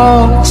all